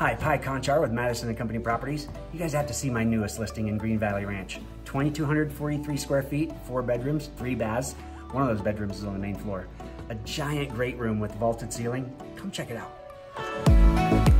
Hi, Pie Konchar with Madison and Company Properties. You guys have to see my newest listing in Green Valley Ranch. 2,243 square feet, four bedrooms, three baths. One of those bedrooms is on the main floor. A giant great room with vaulted ceiling. Come check it out.